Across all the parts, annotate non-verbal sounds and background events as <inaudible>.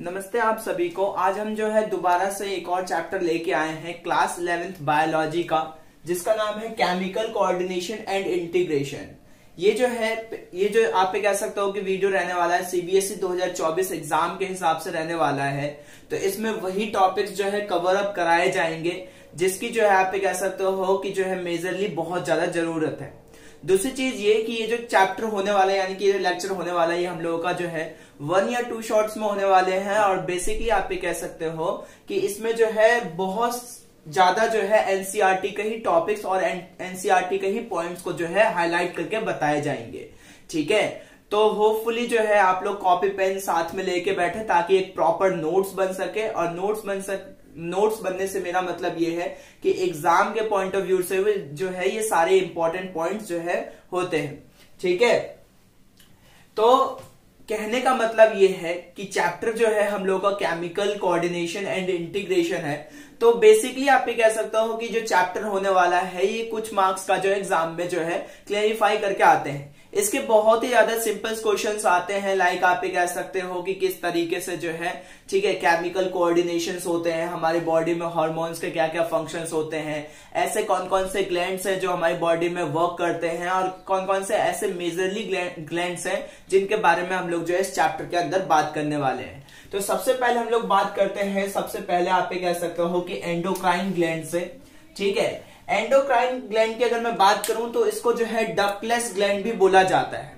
नमस्ते आप सभी को। आज हम जो है दोबारा से एक और चैप्टर लेके आए हैं क्लास इलेवेंथ बायोलॉजी का, जिसका नाम है केमिकल कोऑर्डिनेशन एंड इंटीग्रेशन ये जो है, ये जो आप पे कह सकते हो कि वीडियो रहने वाला है सीबीएसई 2024 एग्ज़ाम के हिसाब से रहने वाला है। तो इसमें वही टॉपिक्स जो है कवर अप कराए जाएँगे, जिसकी जो है आप पे कह सकते हो कि जो है मेजरली बहुत ज़्यादा ज़रूरत है। दूसरी चीज़ ये कि ये जो चैप्टर होने वाला है, यानी कि ये लेक्चर होने वाला है, ये हम लोगों का जो है वन या टू शॉर्ट्स में होने वाले हैं, और बेसिकली आप ये कह सकते हो कि इसमें जो है बहुत ज़्यादा जो है एनसीआरटी के ही टॉपिक्स और एनसीआरटी के ही पॉइंट्स को जो है हाईलाइट करके बताए जाएँगे। ठीक है? तो होपफुली जो है आप लोग कॉपी पेन साथ में लेके बैठे ताकि एक प्रॉपर नोट्स बन सके, और नोट्स बन सके नोट्स बनने से मेरा मतलब ये है कि एग्ज़ाम के पॉइंट ऑफ़ व्यू से जो है ये सारे इंपॉर्टेंट पॉइंट्स जो है होते हैं। ठीक है? तो कहने का मतलब ये है कि चैप्टर जो है हम लोग का केमिकल कोऑर्डिनेशन एंड इंटीग्रेशन है। तो बेसिकली आप ये कह सकते हो कि जो चैप्टर होने वाला है, ये कुछ मार्क्स का जो एग्ज़ाम में जो है क्लेरिफाई करके आते हैं। इसके बहुत ही ज़्यादा सिंपल क्वेश्चन आते हैं लाइक आप ये कह सकते हो कि किस तरीके से जो है, ठीक है केमिकल कोऑर्डिनेशन होते हैं, हमारे बॉडी में हॉर्मोन्स के क्या क्या फ़ंक्शंस होते हैं, ऐसे कौन कौन से ग्लैंड्स हैं जो हमारी बॉडी में वर्क करते हैं, और कौन कौन से ऐसे मेजरली ग्लैंड्स हैं जिनके बारे में हम लोग जो है इस चैप्टर के अंदर बात करने वाले हैं। तो सबसे पहले हम लोग बात करते हैं, सबसे पहले आप ये कह सकते हो कि एंडोक्राइन ग्लैंड से ठीक है? एंडोक्राइन ग्लैंड की अगर मैं बात करूँ तो इसको जो है डकलेस ग्लैंड भी बोला जाता है।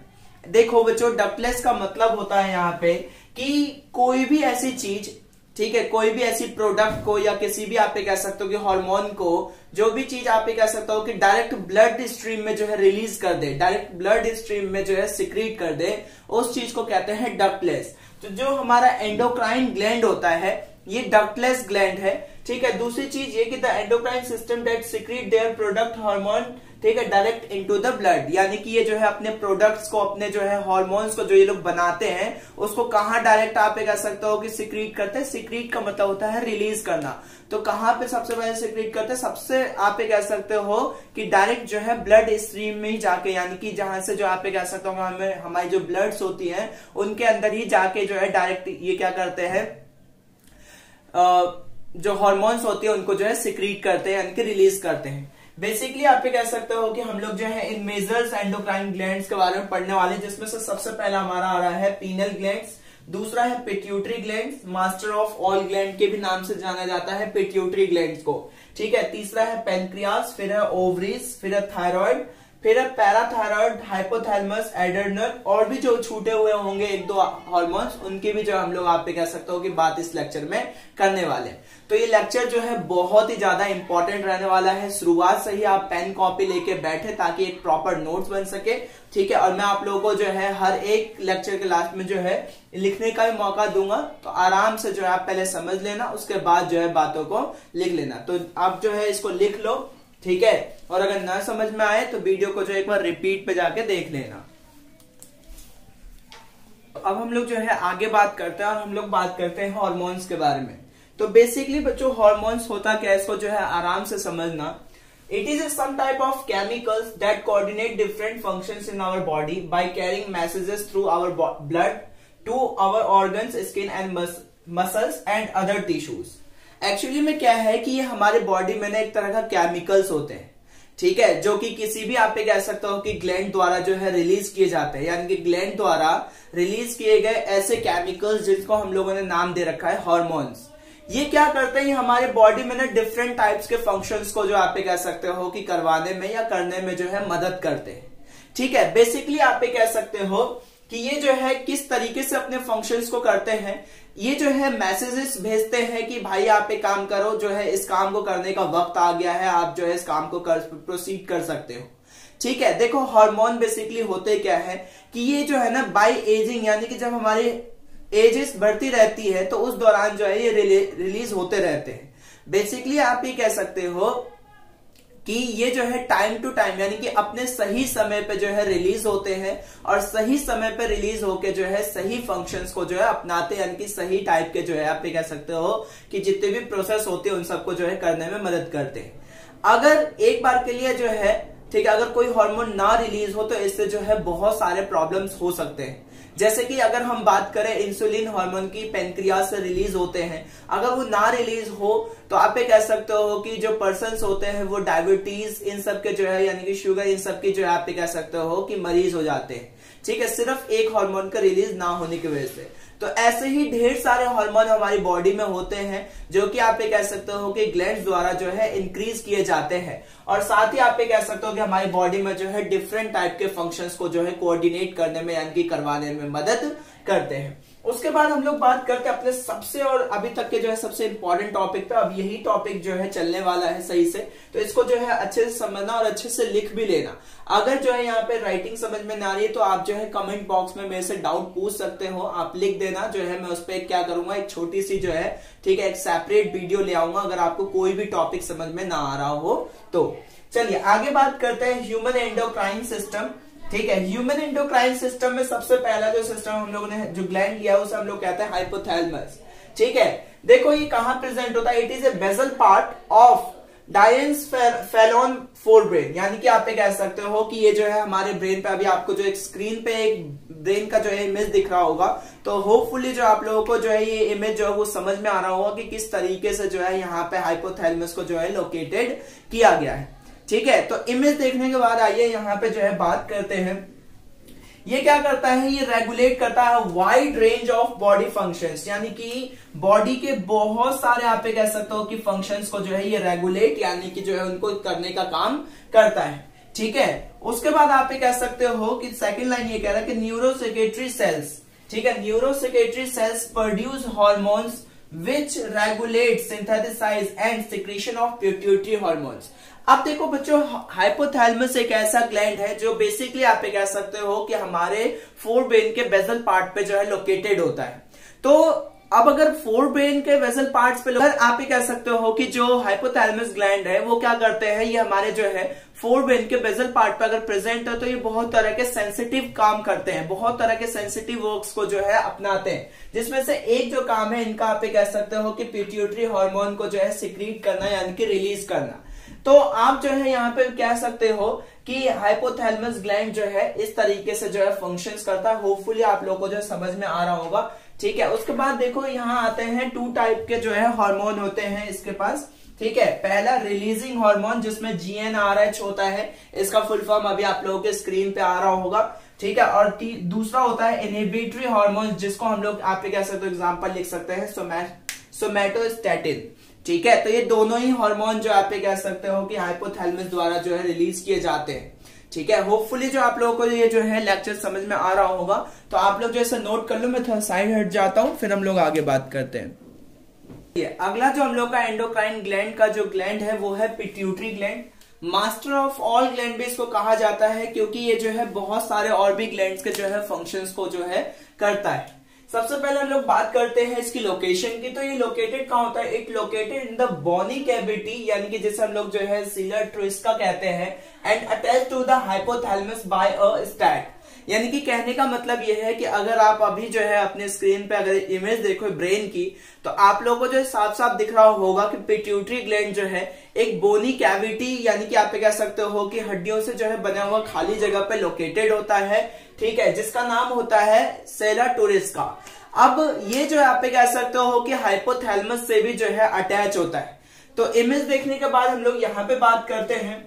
देखो बच्चों डकलेस का मतलब होता है यहाँ पे कि कोई भी ऐसी चीज़, ठीक है, कोई भी ऐसी प्रोडक्ट को या किसी भी आप कह सकते हो कि हार्मोन को, जो भी चीज़ आप कह सकते हो कि डायरेक्ट ब्लड स्ट्रीम में जो है रिलीज़ कर दे डायरेक्ट ब्लड स्ट्रीम में जो है सिक्रीट कर दे, उस चीज़ को कहते हैं डकलेस तो जो हमारा एंडोक्राइन ग्लैंड होता है, ये डक्टलेस ग्लैंड है ठीक है, दूसरी चीज़ ये कि the endocrine system that secrete their product hormone ठीक है डायरेक्ट इनटू द ब्लड यानी कि ये जो है अपने प्रोडक्ट्स को, अपने जो है हार्मोन्स को जो ये लोग बनाते हैं, उसको कहा डायरेक्ट आप कह सकते हो कि सिक्रीट करते हैं? सिक्रीट का मतलब होता है रिलीज़ करना. तो कहाँ पे सबसे पहले सिक्रीट करते हैं? सबसे आप कह सकते हो कि डायरेक्ट जो है ब्लड स्ट्रीम में ही जाके, यानी कि जहाँ से जो आप कह सकते हो हमें हमारी जो ब्लड्स होती है, उनके अंदर ही जाके जो है डायरेक्ट ये क्या करते हैं? जो हॉर्मोन्स होते हैं, उनको जो है सिक्रीट करते हैं, यानी कि रिलीज़ करते हैं। बेसिकली आप ये कह सकते हो कि हम लोग जो है, इन मेजर्स एंडोक्राइन ग्लैंड्स के बारे में पढ़ने वाले, जिसमें से सबसे पहला हमारा आ रहा है पीनल ग्लैंड्स दूसरा है pituitary glands master of all gland के भी नाम से जाना जाता है पिट्यूटरी ग्लैंड्स को। ठीक है, तीसरा है पेनक्रियास फिर है ओवरीज फिर है थायराइड फिर है पैराथायरॉयड हाइपोथैलमस एडर्नल और भी जो छूटे हुए होंगे एक दो हार्मोन्स उनके भी जो हम लोग आप पे कह सकते हो कि बात इस लेक्चर में करने वाले तो ये लेक्चर जो है बहुत ही ज़्यादा इंपॉर्टेंट रहने वाला है। शुरुआत से ही आप पेन कॉपी लेके बैठे ताकि एक प्रॉपर नोट्स बन सके, ठीक है? और मैं आप लोगों को जो है हर एक लेक्चर के लास्ट में जो है लिखने का भी मौका दूँगा। तो आराम से जो है आप पहले समझ लेना, उसके बाद जो है बातों को लिख लेना। तो आप जो है इसको लिख लो, ठीक है? और अगर ना समझ में आए तो वीडियो को जो एक बार रिपीट पे जाके देख लेना। अब हम लोग जो है आगे बात करते हैं और हम लोग बात करते हैं हॉर्मोन्स के बारे में। तो बेसिकली बच्चों हॉर्मोन्स होता क्या है, इसको जो है आराम से समझना। It is some type of chemicals that coordinate different functions in our body by carrying messages through our blood to our organs skin and muscles and other tissues actually में क्या है कि ये हमारे बॉडी में ना एक तरह का केमिकल्स होते हैं। ठीक है? जो कि किसी भी आप पे कह सकता हो कि ग्लैंड द्वारा जो है रिलीज़ किए जाते हैं। यानी कि ग्लैंड द्वारा रिलीज़ किए गए ऐसे केमिकल्स जिसको हम लोगों ने नाम दे रखा है हॉर्मोन्स ये क्या करते हैं? हमारे बॉडी में ना डिफरेंट टाइप्स के फ़ंक्शंस को जो आप कह सकते हो कि करवाने में या करने में जो है मदद करते हैं। ठीक है? बेसिकली आप कह सकते हो कि ये जो है किस तरीके से अपने फ़ंक्शंस को करते हैं। ये जो है मैसेजेस भेजते हैं कि भाई आप एक काम करो, जो है इस काम को करने का वक्त आ गया है, आप जो है इस काम को कर प्रोसीड कर सकते हो। ठीक है? देखो हार्मोन बेसिकली होते क्या है कि ये जो है ना बाय एजिंग यानी कि जब हमारी एजेस बढ़ती रहती है तो उस दौरान जो है ये रिलीज़ होते रहते हैं। बेसिकली आप ये कह सकते हो कि ये जो है टाइम टू टाइम यानी कि अपने सही समय पे जो है रिलीज़ होते हैं और सही समय पे रिलीज़ होके जो है सही फ़ंक्शंस को जो है अपनाते हैं, यानी कि सही टाइप के जो है आप ये कह सकते हो कि जितने भी प्रोसेस होते हैं, उन सबको जो है करने में मदद करते हैं। अगर एक बार के लिए जो है, ठीक है, अगर कोई हार्मोन ना रिलीज़ हो तो इससे जो है बहुत सारे प्रॉब्लम्स हो सकते हैं। जैसे कि अगर हम बात करें इंसुलिन हार्मोन की पेंक्रिया से रिलीज़ होते हैं, अगर वो ना रिलीज़ हो तो आप ये कह सकते हो कि जो पर्सन होते हैं, वो डायबिटीज़ इन सब के जो है, यानी कि शुगर इन सब की जो है, आप ये कह सकते हो कि मरीज़ हो जाते हैं। ठीक है, सिर्फ़ एक हार्मोन का रिलीज़ ना होने की वजह से। तो ऐसे ही ढेर सारे हार्मोन हमारी बॉडी में होते हैं, जो कि आप ये कह सकते हो कि ग्लैंड द्वारा जो है इंक्रीज किए जाते हैं। और साथ ही आप ये कह सकते हो कि हमारी बॉडी में जो है डिफरेंट टाइप के फ़ंक्शंस को जो है कोऑर्डिनेट करने में, यानी कि करवाने में मदद करते हैं। उसके बाद हम लोग बात करते हैं अपने सबसे और अभी तक के जो है सबसे इंपॉर्टेंट टॉपिक पे। अब यही टॉपिक जो है चलने वाला है सही से। तो इसको जो है अच्छे से समझना और अच्छे से लिख भी लेना। अगर जो है यहाँ पे राइटिंग समझ में ना रही है तो आप जो है कमेंट बॉक्स में मेरे से डाउट पूछ सकते हो। आप लिख देना जो है मैं उस पर क्या करूँगा। एक छोटी सी जो है, ठीक है, एक सेपरेट वीडियो ले आऊँगा, अगर आपको कोई भी टॉपिक समझ में ना आ रहा हो तो। चलिए, आगे बात करते हैं ह्यूमन एंडोक्राइन सिस्टम ठीक है ह्यूमन इंडोक्राइन सिस्टम में सबसे पहला जो सिस्टम हम लोगों ने, जो ग्लैंड लिया, उसे हम लोग कहते हैं हाइपोथैलमस ठीक है? देखो ये कहाँ प्रेजेंट होता है? It is a basal part of diencephalon forebrain यानी कि आप कह सकते हो कि ये जो है हमारे ब्रेन पे, अभी आपको जो एक स्क्रीन पे एक ब्रेन का जो है इमेज दिख रहा होगा तो होपफुली जो आप लोगों को जो है ये इमेज जो है वो समझ में आ रहा होगा कि किस तरीके से जो है यहाँ पे हाइपोथैलमस को जो है लोकेटेड किया गया है। ठीक है तो इमेज देखने के बाद आइए यहाँ पे जो है बात करते हैं। ये क्या करता है, ये रेगुलेट करता है wide range of body functions यानी कि बॉडी के बहुत सारे आप कह सकते हो कि फ़ंक्शंस को जो है ये रेगुलेट यानी कि जो है उनको करने का काम करता है। ठीक है, उसके बाद आप कह सकते हो कि सेकंड लाइन ये कह रहा है कि न्यूरोसेक्रेटरी सेल्स ठीक है neurosecretory cells produce hormones which regulate synthesize and secretion of pituitary hormones अब देखो बच्चों हाइपोथैलमस एक ऐसा ग्लैंड है जो बेसिकली आप कह सकते हो कि हमारे फोर ब्रेन के बेजल पार्ट पे जो है लोकेटेड होता है। तो अब अगर फोर ब्रेन के वेजल पार्ट्स पे अगर आप ये कह सकते हो कि जो हाइपोथैलमस ग्लैंड है, वो क्या करते हैं, ये हमारे जो है फोर ब्रेन के बेजल पार्ट पे अगर प्रेजेंट है तो ये बहुत तरह के सेंसिटिव काम करते हैं, बहुत तरह के सेंसिटिव वर्क्स को जो है अपनाते हैं। जिसमें से एक जो काम है, इनका आप ये कह सकते हो कि पिट्यूटरी हार्मोन को जो है सिक्रीट करना, यानी कि रिलीज़ करना। तो आप जो है यहाँ पे कह सकते हो कि हाइपोथैलमस ग्लैंड जो है इस तरीके से जो है फ़ंक्शंस करता है। होपफुली आप लोगों को जो समझ में आ रहा होगा। ठीक है, उसके बाद देखो यहाँ आते हैं टू टाइप के जो है हार्मोन होते हैं इसके पास। ठीक है, पहला रिलीजिंग हार्मोन जिसमें जीएनआरएच होता है, इसका फुल फॉर्म अभी आप लोगों के स्क्रीन पे आ रहा होगा। ठीक है, और दूसरा होता है इनहिबिटरी हार्मोन जिसको हम लोग, आप कह सकते हो एग्ज़ाम्पल लिख सकते हैं सोमैटोस्टेटिन ठीक है? तो ये दोनों ही हार्मोन जो आप कह सकते हो कि हाइपोथैलेमस द्वारा जो है रिलीज़ किए जाते हैं। ठीक है? होपफुली जो आप लोगों को ये जो है लेक्चर समझ में आ रहा होगा तो आप लोग जो ऐसा नोट कर लो, मैं थोड़ा साइड हट जाता हूँ, फिर हम लोग आगे बात करते हैं। अगला जो हम लोग का एंडोक्राइन ग्लैंड का जो ग्लैंड है, वो है pituitary gland master of all gland भी इसको कहा जाता है, क्योंकि ये जो है बहुत सारे और भी ग्लैंड के जो है फ़ंक्शंस को जो है करता है। सबसे पहले हम लोग बात करते हैं इसकी लोकेशन की। तो ये लोकेटेड कहा होता है? It located in the bony cavity यानी कि जिसे हम लोग जो है सीलर ट्विस्ट का कहते हैं and attach to the hypothalamus by a stalk यानी कि कहने का मतलब यह है कि अगर आप अभी जो है अपने स्क्रीन पे अगर इमेज देखो ब्रेन की तो आप लोगों को जो है साफ़ साफ़ दिख रहा होगा कि पिट्यूटरी ग्लैंड जो है एक बोनी कैविटी यानी कि आप कह सकते हो कि हड्डियों से जो है बना हुआ खाली जगह पे लोकेटेड होता है, ठीक है, जिसका नाम होता है सेला टूरिस्ट का। अब ये जो है आप कह सकते हो कि हाइपोथैलमस से भी जो है अटैच होता है। तो इमेज देखने के बाद हम लोग यहाँ पे बात करते हैं।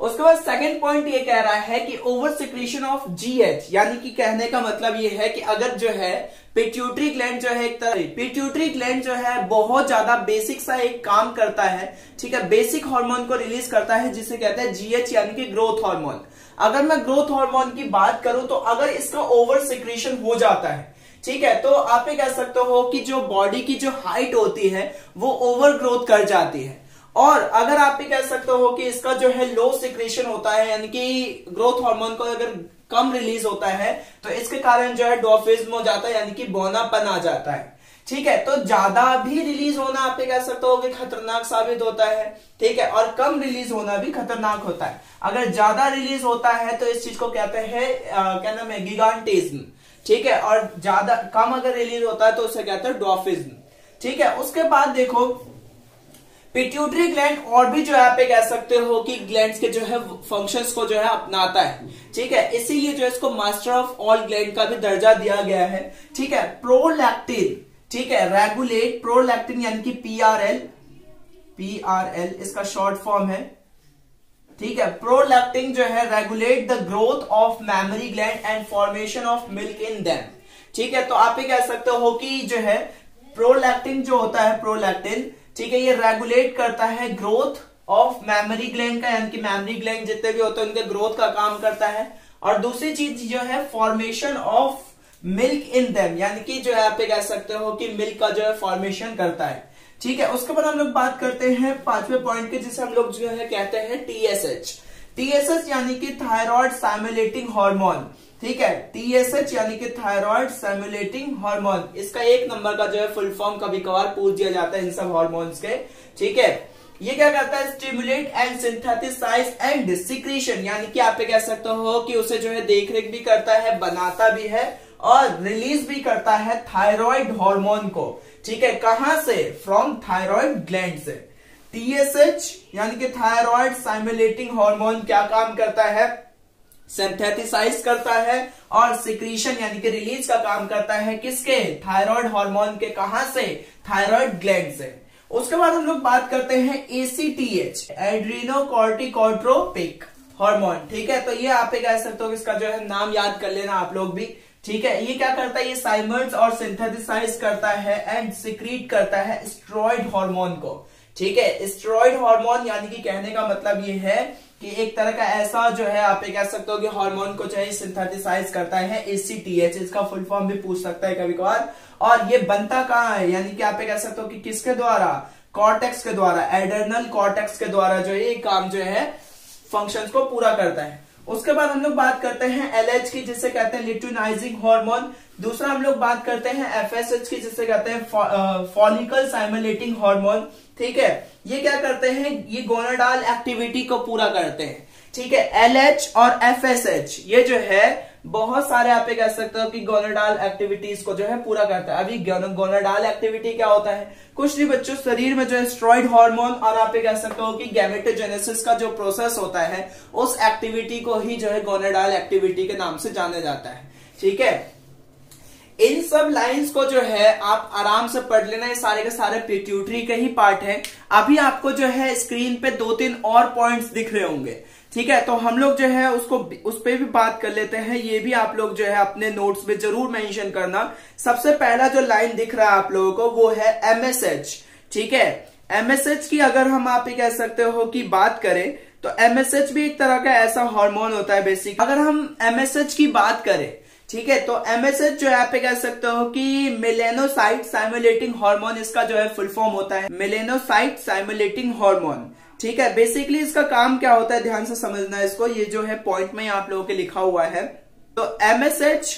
उसके बाद सेकंड पॉइंट ये कह रहा है कि ओवर सिक्रेशन ऑफ़ जीएच यानी कि कहने का मतलब ये है कि अगर जो है पिट्यूटरी ग्लैंड जो है एक तरह पिट्यूटरी ग्लैंड जो है बहुत ज़्यादा बेसिक सा एक काम करता है, ठीक है बेसिक हार्मोन को रिलीज़ करता है, जिसे कहते हैं जीएच यानी कि ग्रोथ हार्मोन अगर मैं ग्रोथ हार्मोन की बात करूँ तो अगर इसका ओवर सिक्रेशन हो जाता है, ठीक है तो आप ये कह सकते हो कि जो बॉडी की जो हाइट होती है, वो ओवर ग्रोथ कर जाती है. और अगर आप ये कह सकते हो कि इसका जो है लो सिक्रेशन होता है, यानी कि ग्रोथ हार्मोन को अगर कम रिलीज़ होता है तो इसके कारण जो है डोफिज्म हो जाता है, यानी कि बोनापन आ जाता है। ठीक है तो ज़्यादा भी रिलीज़ होना आप कह सकते हो कि खतरनाक साबित होता है, ठीक है, और कम रिलीज़ होना भी खतरनाक होता है। अगर ज़्यादा रिलीज़ होता है तो इस चीज़ को कहते हैं क्या नाम है गिगांटिज्म ठीक है, और ज़्यादा, कम अगर रिलीज़ होता है तो उसे कहते हैं डॉफिज्म ठीक है, उसके बाद देखो पिट्यूटरी ग्लैंड और भी जो है आप कह सकते हो कि ग्लैंड के जो है फ़ंक्शंस को जो है अपनाता है। ठीक है? इसीलिए जो इसको मास्टर ऑफ़ ऑल ग्लैंड का भी दर्जा दिया गया है। ठीक है? प्रोलैक्टिन ठीक है? रेगुलेट प्रोलैक्टिन यानी कि पीआरएल पीआरएल इसका शॉर्ट फॉर्म है। ठीक है? प्रोलैक्टिन जो है regulate the growth of memory gland and formation of milk in them ठीक है? तो आप ये कह सकते हो कि जो है प्रोलैक्टिन जो होता है प्रोलैक्टिन ठीक है, ये रेगुलेट करता है ग्रोथ ऑफ़ मेमोरी ग्लैंड का, यानी कि मेमोरी ग्लैंड जितने भी होते हैं, उनके ग्रोथ का काम करता है। और दूसरी चीज़ जो है formation of milk in them यानी कि जो है आप कह सकते हो कि मिल्क का जो है फॉर्मेशन करता है। ठीक है, उसके बाद हम लोग बात करते हैं पाँचवें पॉइंट के, जिसे हम लोग जो है, कहते हैं टीएसएच टीएसएच यानी कि थायराइड साइमुलेटिंग हार्मोन ठीक है? टीएसएच यानी कि थायराइड सेमुलेटिंग हार्मोन इसका एक नंबर का जो है फुल फॉर्म कभी कभार पूछ दिया जाता है इन सब हार्मोन्स के। ठीक है? ये क्या करता है? Stimulate and synthesize and secretion यानी कि आप कह सकते हो कि उसे जो है देखरेख भी करता है, बनाता भी है और रिलीज़ भी करता है थायराइड हार्मोन को। ठीक है? कहाँ से? फ्रॉम थायराइड ग्लैंड से। टीएसएच यानी कि थायराइड साइमुलेटिंग हार्मोन क्या काम करता है? सिंथेटिसाइज करता है और सिक्रीशन यानी कि रिलीज़ का काम करता है किसके? थायराइड हार्मोन के कहा से? थायराइड ग्लैंड से। उसके बाद हम लोग बात करते हैं एसीटीएच एड्रीनो कॉर्टिकोट्रोपिक हार्मोन ठीक है तो ये आप कह सकते हो इसका जो है नाम याद कर लेना आप लोग भी। ठीक है, ये क्या करता है? ये साइमर्स और सिंथेटिसाइज करता है एंड सिक्रीट करता है स्ट्रॉइड हार्मोन को। ठीक है स्ट्रॉइड हार्मोन यानी कि कहने का मतलब ये है कि एक तरह का ऐसा जो है, आप कह सकते हो कि हार्मोन को चाहिए सिंथेटिसाइज करता है एसीटीएच इसका फुल फॉर्म भी पूछ सकता है कभी कभार और ये बनता कहाँ है? यानी कि आप कह सकते हो कि किसके द्वारा? कॉर्टेक्स के द्वारा एडर्नल कॉर्टेक्स के द्वारा जो है ये काम जो है फ़ंक्शन को पूरा करता है। उसके बाद हम लोग बात करते हैं एलएच की, जिसे कहते हैं लिट्यूनाइजिंग हार्मोन दूसरा हम लोग बात करते हैं एफएसएच की, जिसे कहते हैं फॉलिकल साइमुलेटिंग हार्मोन ठीक है? ये क्या करते हैं? ये गोनाडाल एक्टिविटी को पूरा करते हैं। ठीक है? एलएच और एफएसएच ये जो है, बहुत सारे आप कह सकते हो कि गोनाडाल एक्टिविटीज़ को जो है पूरा करता है। अभी गोनाडाल एक्टिविटी क्या होता है? कुछ भी बच्चों, शरीर में जो स्ट्रॉइड हार्मोन और आप कह सकते हो कि गैमेटोजेनेसिस का जो प्रोसेस होता है, उस एक्टिविटी को ही जो है गोनाडाल एक्टिविटी के नाम से जाना जाता है। ठीक है? इन सब लाइंस को जो है, आप आराम से पढ़ लेना। ये सारे के सारे पिट्यूटरी के ही पार्ट है। अभी आपको जो है स्क्रीन पे दो तीन और पॉइंट्स दिख रहे होंगे। ठीक है? तो हम लोग जो है, उसको उस पर भी बात कर लेते हैं। ये भी आप लोग जो है, अपने नोट्स में ज़रूर मेंशन करना। सबसे पहला जो लाइन दिख रहा है आप लोगों को, वो है एमएसएच ठीक है? एमएसएच की अगर हम आप ही कह सकते हो कि बात करें तो एमएसएच भी एक तरह का ऐसा हार्मोन होता है बेसिक अगर हम एमएसएच की बात करें ठीक है तो एमएसएच जो है आप कह सकते हो कि मिलेनोसाइट साइमुलेटिंग हार्मोन इसका जो है फुल फॉर्म होता है। मिलेनोसाइट साइमुलेटिंग हार्मोन ठीक है बेसिकली इसका काम क्या होता है? ध्यान से समझना है इसको। ये जो है पॉइंट में आप लोगों के लिखा हुआ है। तो MSH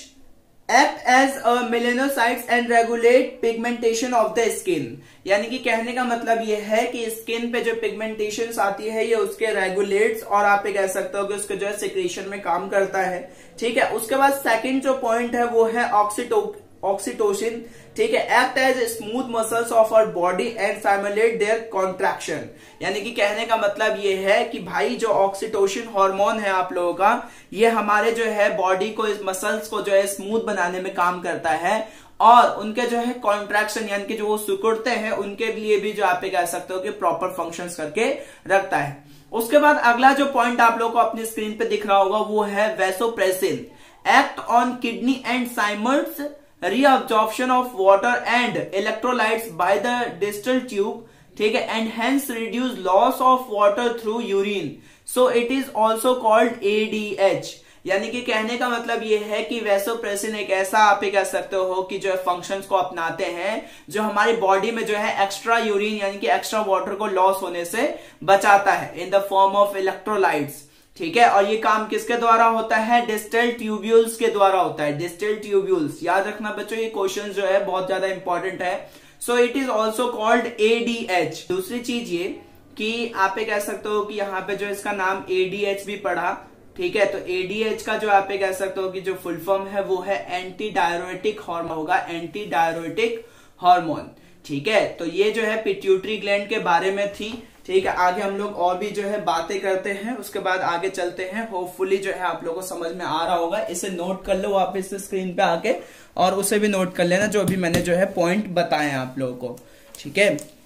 act as a and regulate pigmentation of the skin यानी कि कहने का मतलब यह है कि स्किन पे जो पिगमेंटेशन आती है, ये उसके रेगुलेट्स और आप कह सकते हो कि उसके जो है सिक्रेशन में काम करता है। ठीक है? उसके बाद सेकंड जो पॉइंट है वो है ऑक्सीटो ऑक्सीटोसिन ठीक है act as smooth muscles of our body and stimulate their contraction यानी कि कहने का मतलब ये है कि भाई, जो ऑक्सीटोसिन हार्मोन है आप लोगों का, ये हमारे जो है बॉडी को मसल्स को जो है स्मूथ बनाने में काम करता है। और उनके जो है कॉन्ट्रैक्शन यानी कि जो वो सुकुड़ते हैं, उनके लिए भी जो आप कह सकते हो कि प्रॉपर फ़ंक्शन करके रखता है। उसके बाद अगला जो पॉइंट आप लोगों को अपनी स्क्रीन पे दिख रहा होगा, वो है vasopressin act on kidney and stimulates reabsorption of water and electrolytes by the distal tube ठीक है? And hence reduce loss of water through urine so it is also called ADH यानी कि कहने का मतलब ये है कि वैसोप्रेसिन एक ऐसा आप कह सकते हो कि जो है फ़ंक्शंस को अपनाते हैं, जो हमारी बॉडी में जो है एक्स्ट्रा यूरिन यानी कि एक्स्ट्रा वाटर को लॉस होने से बचाता है in the form of electrolytes ठीक है? और ये काम किसके द्वारा होता है? डिस्टल ट्यूब्यूल्स के द्वारा होता है। डिस्टल ट्यूब्यूल्स याद रखना बच्चों, ये क्वेश्चन जो है बहुत ज़्यादा इंपॉर्टेंट है। So it is also called ADH दूसरी चीज़ ये कि आप ये कह सकते हो कि यहाँ पे जो इसका नाम एडीएच भी पढ़ा, ठीक है? तो एडीएच का जो आप ये कह सकते हो कि जो फुल फॉर्म है, वो है एंटी डायरोटिक हार्मोन होगा एंटी डायरोटिक हार्मोन ठीक है? तो ये जो है पिट्यूटरी ग्लैंड के बारे में थी। ठीक है? आगे हम लोग और भी जो है बातें करते हैं, उसके बाद आगे चलते हैं। होपफुली जो है आप लोगों को समझ में आ रहा होगा। इसे नोट कर लो वापस स्क्रीन पे आके और उसे भी नोट कर लेना जो भी मैंने जो है पॉइंट बताए आप लोगों को। ठीक है?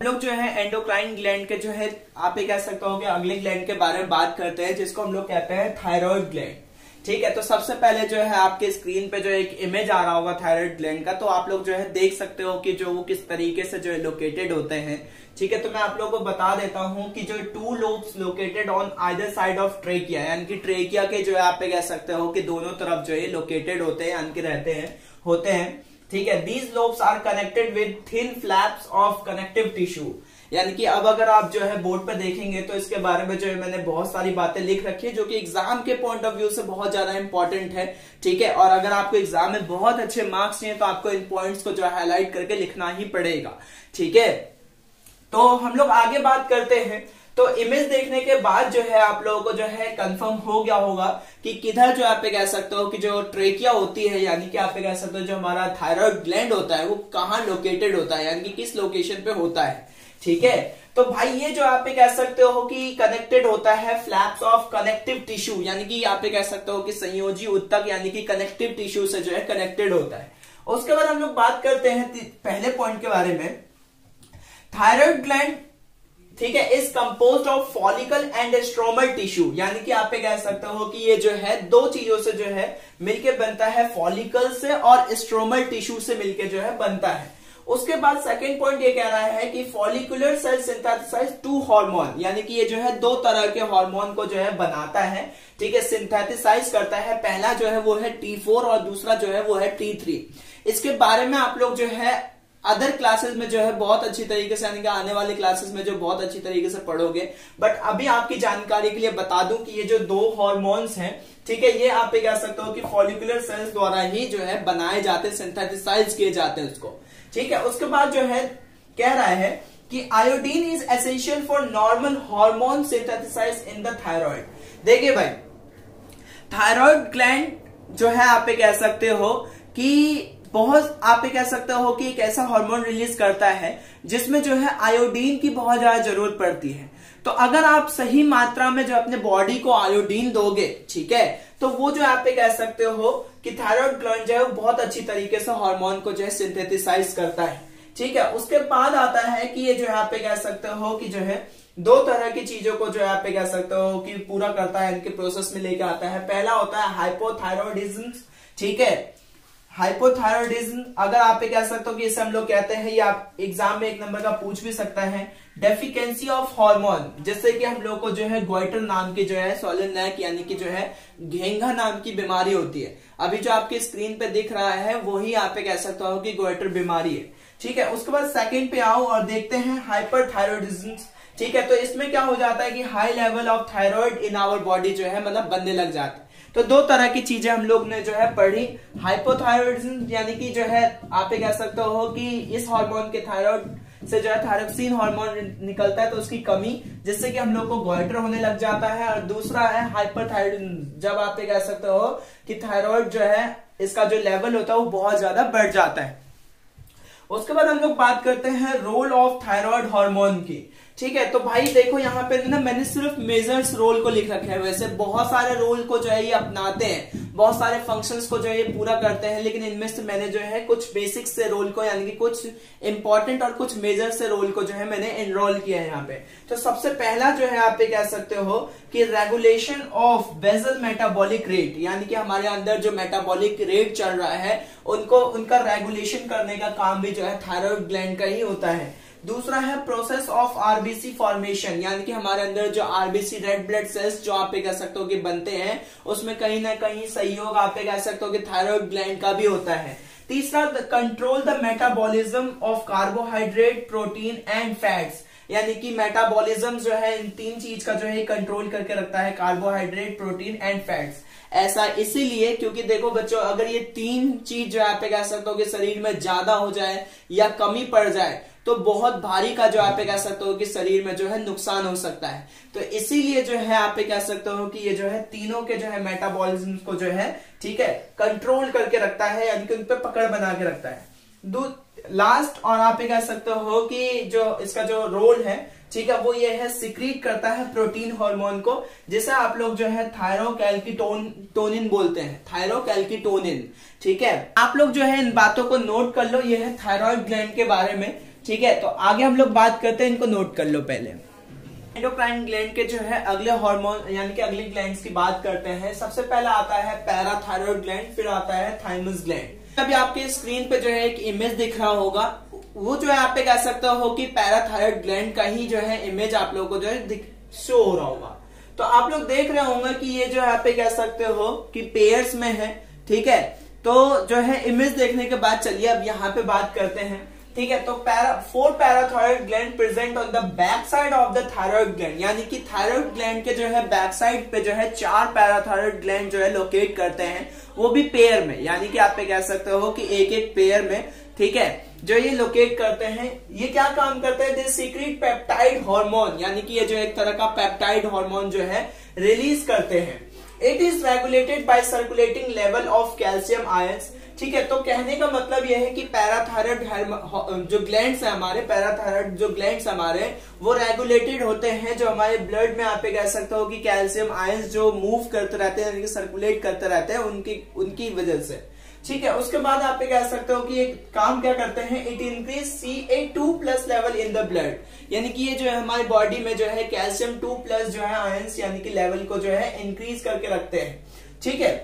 लोग जो है एंडोक्राइन ग्लैंड के जो है, आप ये कह सकते हो कि अगले ग्लैंड के बारे में बात करते हैं, जिसको हम लोग कहते हैं थायराइड ग्लैंड ठीक है तो सबसे पहले जो है आपके स्क्रीन पे जो एक इमेज आ रहा होगा थायराइड ग्लैंड का तो आप लोग जो है देख सकते हो कि जो वो किस तरीके से जो है लोकेटेड होते हैं। ठीक है तो मैं आप लोगों को बता देता हूँ कि जो two lobes located on either side of trachea यानी कि ट्रेकिया के जो है आप कह सकते हो कि दोनों तरफ़ जो है लोकेटेड होते हैं, यानी कि रहते हैं, होते हैं। ठीक है these lobes are connected with thin flaps of connective tissue यानी कि अब अगर आप जो है बोर्ड पर देखेंगे तो इसके बारे में जो है मैंने बहुत सारी बातें लिख रखी है, जो कि एग्ज़ाम के पॉइंट ऑफ़ व्यू से बहुत ज़्यादा इंपॉर्टेंट है, ठीक है? और अगर आपको एग्ज़ाम में बहुत अच्छे मार्क्स चाहिए तो आपको इन पॉइंट्स को जो है हाईलाइट करके लिखना ही पड़ेगा, ठीक है? तो हम लोग आगे बात करते हैं। तो इमेज देखने के बाद जो है आप लोगों को जो है कंफर्म हो गया होगा कि किधर जो आप कह सकते हो कि जो ट्रेकिया होती है, यानी कि आप कह सकते हो जो हमारा थायराइड ग्लैंड होता है, वो कहाँ लोकेटेड होता है, यानी कि किस लोकेशन पे होता है। ठीक है? तो भाई, ये जो आप कह सकते हो कि कनेक्टेड होता है फ्लैप्स ऑफ़ कनेक्टिव टिश्यू यानी कि आप कह सकते हो कि संयोजी उत्तक, यानी कि कनेक्टिव टिश्यू से जो है कनेक्टेड होता है। उसके बाद हम लोग बात करते हैं पहले पॉइंट के बारे में। थायराइड ग्लैंड ठीक है is compose of follicle and stromal tissue यानी कि आप कह सकते हो कि ये जो है, दो चीज़ों से जो है मिलके बनता है फॉलिकल से और स्ट्रोमल टिश्यू से मिलके जो है बनता है। उसके बाद सेकेंड पॉइंट ये कह रहा है कि follicular cell synthesize two hormone यानी कि ये जो है दो तरह के हार्मोन को जो है बनाता है, ठीक है सिंथेटिसाइज करता है। पहला जो है वो है टी फोर और दूसरा जो है वो है टी थ्री इसके बारे में आप लोग जो है अदर क्लासेस में जो है बहुत अच्छी तरीके से, यानी कि आने वाले क्लासेस में जो बहुत अच्छी तरीके से पढ़ोगे। बट अभी आपकी जानकारी के लिए बता दूँ कि ये जो दो हॉर्मोन्स हैं, ठीक है, ये आप कह सकते हो कि फॉलिकुलर सेल्स द्वारा ही जो है बनाए जाते सिंथेटिसाइज किए जाते हैं उसको। ठीक है, उसके बाद जो है, कह रहा है कि iodine is essential for normal hormone synthesize in the thyroid देखिए भाई थायराइड ग्लैंड जो है, आप कह सकते हो कि बहुत, आप कह सकते हो कि एक ऐसा हार्मोन रिलीज़ करता है जिसमें जो है आयोडीन की बहुत ज़्यादा ज़रूरत पड़ती है। तो अगर आप सही मात्रा में जो अपने बॉडी को आयोडीन दोगे, ठीक है तो वो जो आप कह सकते हो कि थायराइड ग्लैंड जो है वो बहुत अच्छी तरीके से हार्मोन को जो है सिंथेटिसाइज करता है, ठीक है। उसके बाद आता है कि ये जो है आप कह सकते हो कि जो है दो तरह की चीज़ों को जो है आप कह सकते हो कि पूरा करता है, इनके प्रोसेस में लेके आता है। पहला होता है हाइपोथायरॉयडिज्म ठीक है। हाइपोथायरॉयडिज्म अगर आप कह सकते हो कि इसे हम लोग कहते हैं, या एग्ज़ाम में एक नंबर का पूछ भी सकता है डेफिकेंसी ऑफ़ हार्मोन जैसे कि हम लोग को जो है ग्वाइटर नाम की जो है सोलन नैक यानी कि जो है घेंगा नाम की बीमारी होती है। अभी जो आपकी स्क्रीन पे दिख रहा है, वही आप कह सकते हो कि ग्वाइटर बीमारी है। ठीक है, उसके बाद सेकेंड पे आओ और देखते हैं हाइपर थायरॉयडिज्म ठीक है तो इसमें क्या हो जाता है कि high level of thyroid in our body जो है मतलब बनने लग जाता है। तो दो तरह की चीज़ें हम लोग ने जो है पढ़ी। हाइपोथायरॉयडिज्म यानी कि जो है, आप कह सकते हो कि इस हार्मोन के थायराइड से जो है थायरोक्सिन हार्मोन निकलता है तो उसकी कमी, जिससे कि हम लोग को गोइटर होने लग जाता है। और दूसरा है हाइपर जब आप ये कह सकते हो कि थायराइड जो है, इसका जो लेवल होता है वो बहुत ज़्यादा बढ़ जाता है। उसके बाद हम लोग बात करते हैं रोल ऑफ़ थायराइड हार्मोन की। ठीक है तो भाई देखो यहाँ पे ना मैंने सिर्फ़ मेजर्स रोल को लिख रखे हैं। वैसे बहुत सारे रोल को जो है ये अपनाते हैं। बहुत सारे फ़ंक्शंस को जो है ये पूरा करते हैं, लेकिन इनमें से मैंने जो है कुछ बेसिक से रोल को, यानी कि कुछ इंपॉर्टेंट और कुछ मेजर से रोल को जो है मैंने एनरोल किया है यहाँ पे। तो सबसे पहला जो है आप कह सकते हो कि regulation of basal metabolic rate यानी कि हमारे अंदर जो मेटाबॉलिक रेट चल रहा है, उनको, उनका रेगुलेशन करने का काम भी जो है थायराइड ग्लैंड का ही होता है। दूसरा है प्रोसेस ऑफ़ आरबीसी फॉर्मेशन यानी कि हमारे अंदर जो आरबीसी रेड ब्लड सेल्स जो आप कह सकते हो कि बनते हैं, उसमें कहीं ना कहीं सहयोग आप कह सकते हो कि थायराइड ग्लैंड का भी होता है। तीसरा control the metabolism of carbohydrate protein and fats यानी कि मेटाबॉलिज्म जो है, इन तीन चीज़ का जो है कंट्रोल करके रखता है कार्बोहाइड्रेट प्रोटीन एंड फैट्स ऐसा इसीलिए क्योंकि देखो बच्चों, अगर ये तीन चीज़ जो आप कह सकते हो कि शरीर में ज़्यादा हो जाए या कमी पड़ जाए तो बहुत भारी का जो आप कह सकते हो कि शरीर में जो है नुकसान हो सकता है। तो इसीलिए जो है आप कह सकते हो कि ये जो है तीनों के जो है मेटाबॉलिज्म को जो है, ठीक है कंट्रोल करके रखता है, यानी कि उन पर पकड़ बना के रखता है। लास्ट और आप कह सकते हो कि जो इसका जो रोल है ठीक है, वो ये है सिक्रीट करता है प्रोटीन हार्मोन को, जिसे आप लोग जो है थायरोकैल्किटोनिन बोलते हैं थायरोकैल्किटोनिन ठीक है? आप लोग जो है इन बातों को नोट कर लो, ये है थायराइड ग्लैंड के बारे में, ठीक है? तो आगे हम लोग बात करते हैं, इनको नोट कर लो पहले। एंडोक्राइन ग्लैंड के जो है अगले हार्मोन यानी कि अगले ग्लैंड की बात करते हैं। सबसे पहला आता है पैराथायरॉयड ग्लैंड फिर आता है थाइमस ग्लैंड अभी आपके स्क्रीन पे जो है एक इमेज दिख रहा होगा। वो जो है आप पे कह सकते हो कि पैराथायरॉयड ग्लैंड का ही जो है इमेज आप लोगों को जो है शो हो रहा होगा। तो आप लोग देख रहे होंगे कि ये जो है आप पे कह सकते हो कि पेयर्स में है, ठीक है? तो जो है इमेज देखने के बाद चलिए अब यहाँ पे बात करते हैं। ठीक है तो para four parathyroid gland present on the back side of the thyroid gland यानी कि थायरॉयड ग्लैंड के जो है बैक साइड पे जो है चार पैराथायरॉयड ग्लैंड जो है लोकेट करते हैं, वो भी पेयर में. यानी कि आप कह सकते हो कि एक एक पेयर में. ठीक है? जो ये लोकेट करते हैं, ये क्या काम करते हैं? दिस सीक्रेट पेप्टाइड हार्मोन यानी कि ये जो एक तरह का पेप्टाइड हार्मोन जो है रिलीज़ करते हैं. It is regulated by circulating level of calcium ions ठीक है तो कहने का मतलब यह है कि पैराथायरॉयड जो ग्लैंड्स है हमारे पैराथायरॉयड जो ग्लैंड्स हमारे, वो रेगुलेटेड होते हैं, जो हमारे ब्लड में आप कह सकते हो कि कैल्शियम आयंस जो मूव करते रहते हैं, यानी सर्कुलेट करते रहते हैं, उनकी उनकी वजह से। ठीक है, उसके बाद आप कह सकते हो कि एक काम क्या करते हैं? It increase C A two plus level in the blood यानी कि ये जो है हमारी बॉडी में जो है कैल्शियम टू प्लस जो है आयंस यानी कि लेवल को जो है इंक्रीज करके रखते हैं। ठीक है